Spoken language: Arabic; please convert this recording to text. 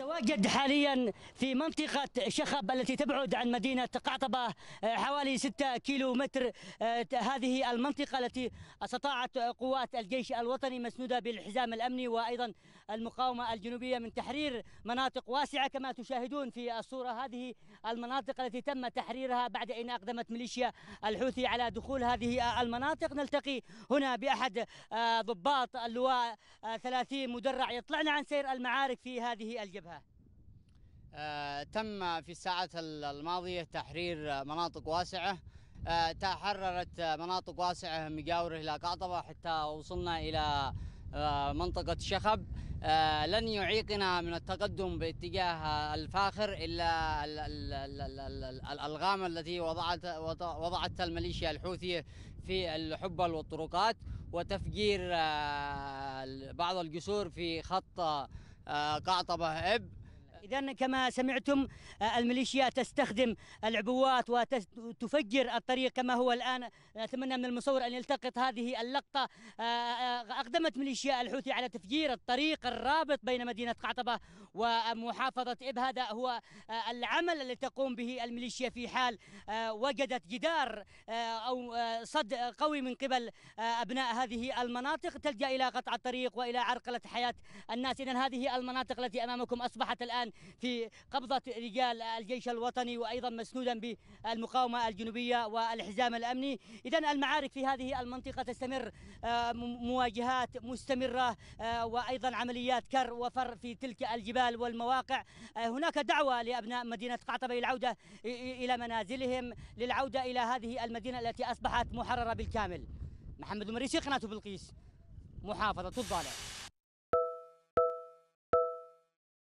نتواجد حاليا في منطقة شخب التي تبعد عن مدينة قعطبة حوالي 6 كيلو متر هذه المنطقة التي استطاعت قوات الجيش الوطني مسنودة بالحزام الأمني وأيضا المقاومة الجنوبية من تحرير مناطق واسعة كما تشاهدون في الصورة. هذه المناطق التي تم تحريرها بعد أن أقدمت ميليشيا الحوثي على دخول هذه المناطق. نلتقي هنا بأحد ضباط اللواء 30 مدرع يطلعنا عن سير المعارك في هذه الجبهة. آه تم في الساعات الماضية تحرير مناطق واسعة. آه تحررت مناطق واسعة مجاورة إلى قعطبة حتى وصلنا إلى آه منطقة شخب. آه لن يعيقنا من التقدم باتجاه الفاخر إلا الألغام التي وضعت وضعتها الميليشيا الحوثية في الحبل والطرقات وتفجير آه بعض الجسور في خط آه قعطبة إب. إذا كما سمعتم الميليشيا تستخدم العبوات وتفجر الطريق كما هو الآن. أتمنى من المصور أن يلتقط هذه اللقطة. أقدمت ميليشيا الحوثي على تفجير الطريق الرابط بين مدينة قعطبة ومحافظة إب. هذا هو العمل الذي تقوم به الميليشيا في حال وجدت جدار أو صد قوي من قبل أبناء هذه المناطق. تلجأ إلى قطع الطريق وإلى عرقلة حياة الناس. إذا هذه المناطق التي أمامكم أصبحت الآن في قبضة رجال الجيش الوطني وأيضا مسنودا بالمقاومة الجنوبية والحزام الأمني. إذا المعارك في هذه المنطقة تستمر مواجهات مستمرة وأيضا عمليات كر وفر في تلك الجبال والمواقع. هناك دعوة لأبناء مدينة قعطبة للعودة إلى منازلهم للعودة إلى هذه المدينة التي أصبحت محررة بالكامل. محمد المريسي قناة بلقيس محافظة الضالع.